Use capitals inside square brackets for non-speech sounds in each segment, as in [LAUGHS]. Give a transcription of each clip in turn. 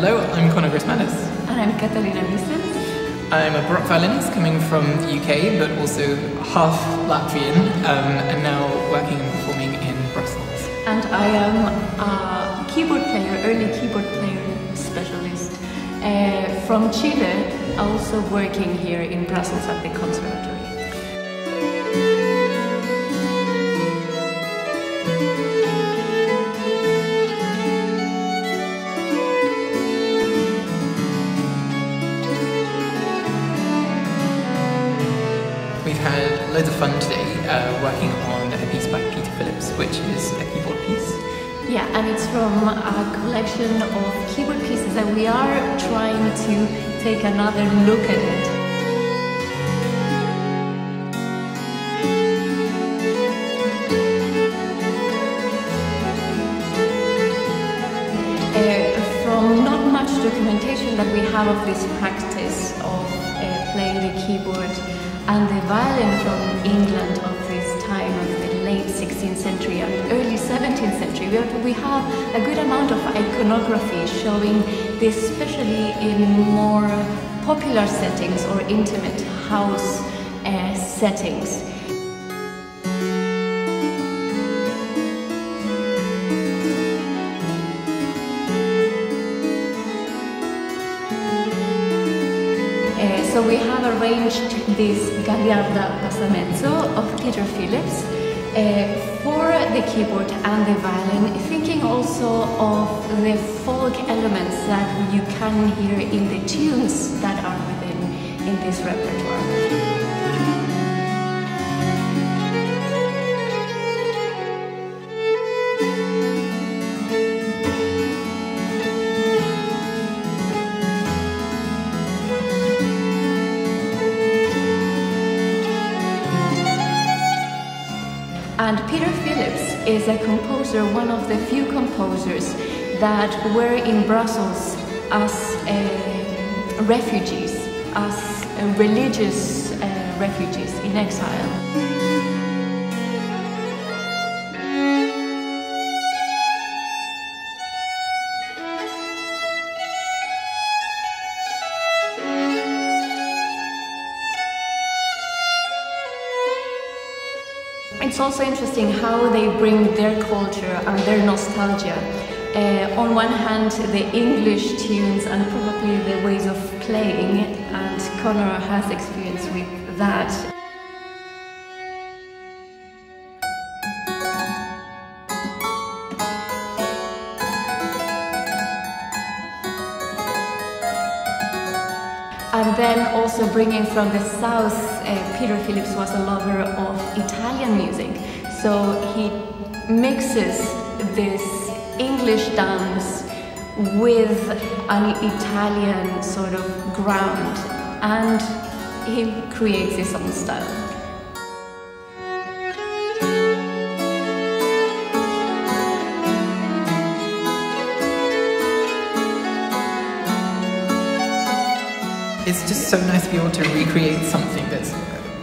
Katarina And I'm Catalina Vicens. I'm a baroque violinist coming from the UK, but also half Latvian, um, and now working and performing in Brussels. And I am a keyboard player, early keyboard player specialist uh, from Chile, also working here in Brussels at the conservatory. Loads of fun today uh, working on a piece by Peter Philips, which is a keyboard piece. Yeah, and it's from a collection of keyboard pieces and we are trying to take another look at it. Uh, from not much documentation that we have of this practice of uh, playing the keyboard and the violin from England of this time of the late 16th century and early 17th century. We have, we have a good amount of iconography showing this especially in more popular settings or intimate house uh, settings. So we have arranged this Gagliarda Passamezzo of Peter Philips uh, for the keyboard and the violin, thinking also of the folk elements that you can hear in the tunes that are within in this repertoire. Is a composer, one of the few composers that were in Brussels as uh, refugees, as uh, religious uh, refugees in exile. It's also interesting how they bring their culture and their nostalgia. Uh, on one hand, the English tunes and probably the ways of playing, and Conor has experience with that. Then also bringing from the south, uh, Peter Philips was a lover of Italian music. So he mixes this English dance with an Italian sort of ground and he creates his own style. It's just so nice to be able to recreate something that's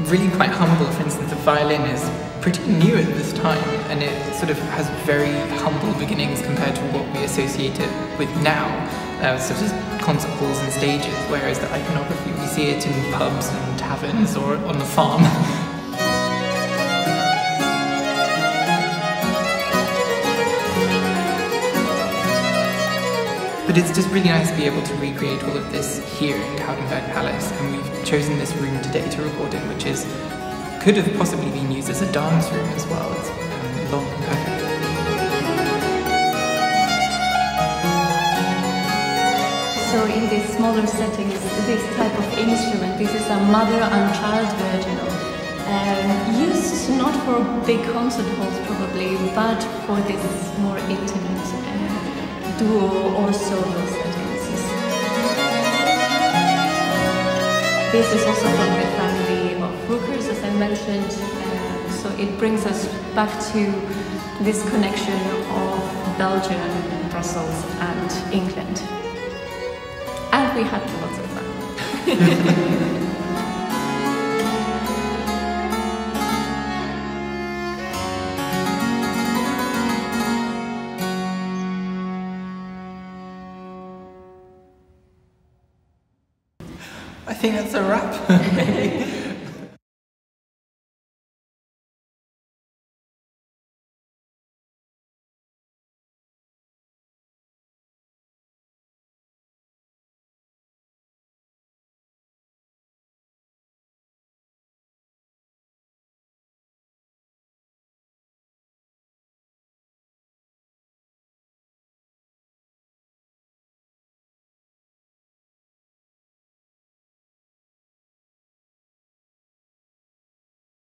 really quite humble. For instance, the violin is pretty new at this time and it sort of has very humble beginnings compared to what we associate it with now, uh, such as concert halls and stages, whereas the iconography, we see it in pubs and taverns or on the farm. [LAUGHS] But it's just really nice to be able to recreate all of this here in Coudenberg Palace, and we've chosen this room today to record in, which is could have possibly been used as a dance room as well. It's um, long and perfect. So in these smaller settings, this type of instrument, this is a mother and child virginal, um, used not for big concert halls probably, but for this more intimate duo or solo settings. This is also from the family of Ruckers, as I mentioned, so it brings us back to this connection of Belgium, Brussels and England. And we had lots of fun. [LAUGHS] I think that's a wrap. [LAUGHS]